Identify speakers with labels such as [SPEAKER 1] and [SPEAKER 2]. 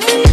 [SPEAKER 1] Every